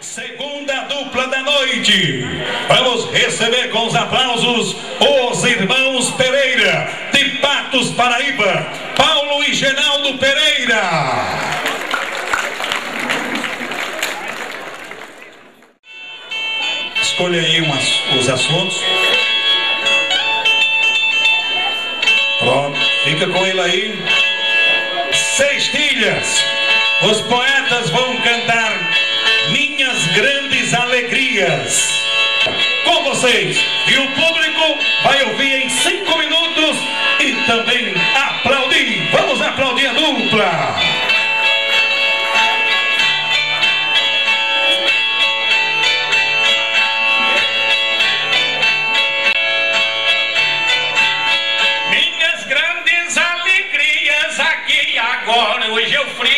Segunda dupla da noite. Vamos receber com os aplausos os irmãos Pereira, de Patos, Paraíba. Paulo e Genaldo Pereira. Escolha aí umas, os assuntos. Pronto, fica com ele aí. Sextilhas. Os poetas vão cantar Minhas Grandes Alegrias. Com vocês. E o público vai ouvir em cinco minutos e também aplaudir. Vamos aplaudir a dupla. Minhas grandes alegrias aqui agora, hoje eu friso.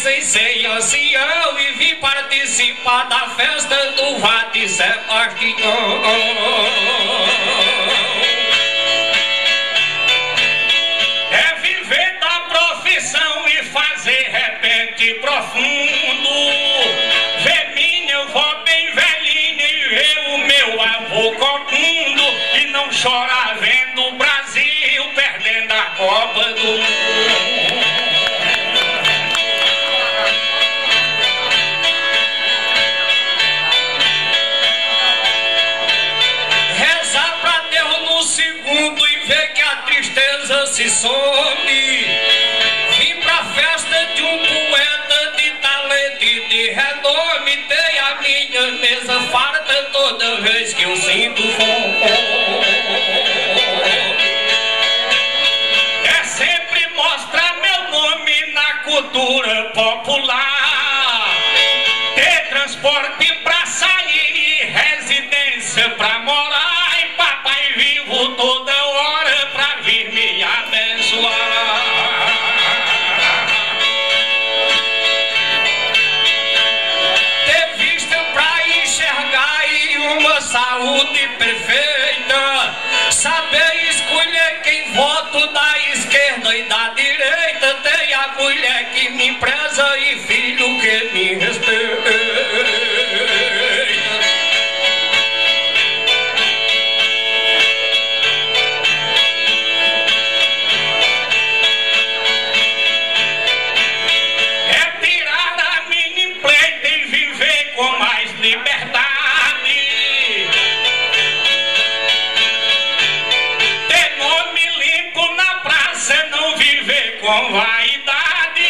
Sem ser ancião. E vim participar da festa do Vade Sebastião. É viver da profissão e fazer repente profundo. Ver minha avó bem velhinha e ver o meu avô corcundo. E não chorar vendo o Brasil perdendo a Copa do Mundo. Se some. Vim pra festa de um poeta de talento e de renome. Tem a minha mesa farta toda vez que eu sinto fome. É sempre mostrar meu nome na cultura popular. Ter transporte saúde perfeita. Saber escolher quem voto da esquerda e da direita. Tem a mulher que me preza e filho com vaidade.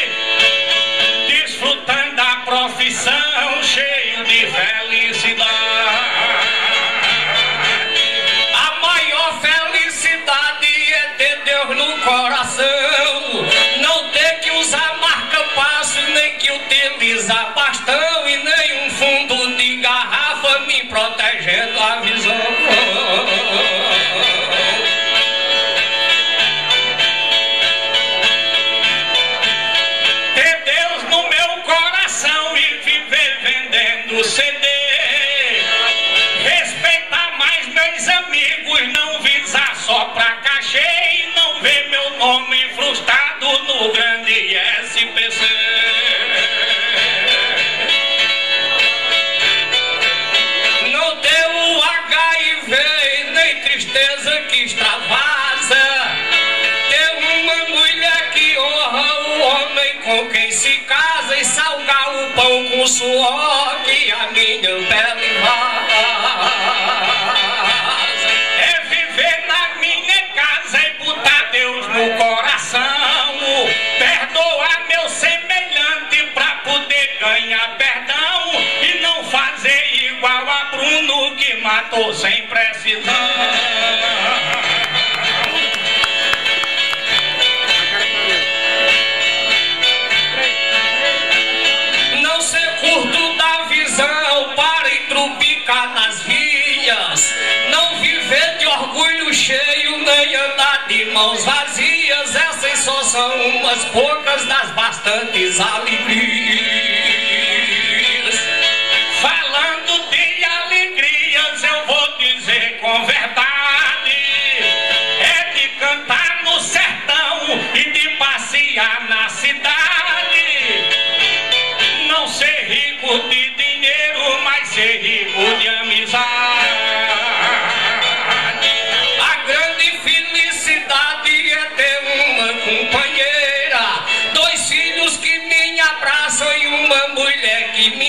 Desfrutando da profissão, cheio de felicidade. A maior felicidade é ter Deus no coração. Não ter que usar marca-passo, nem que utilizar bastão e nem um fundo de garrafa me protegendo com quem se casa e salgar o pão com suor que a minha pele vaza. É viver na minha casa e botar Deus no coração. Perdoar meu semelhante pra poder ganhar perdão e não fazer igual a Bruno que matou sem precisão. Mãos vazias. Essas só são umas poucas das bastantes alegrias.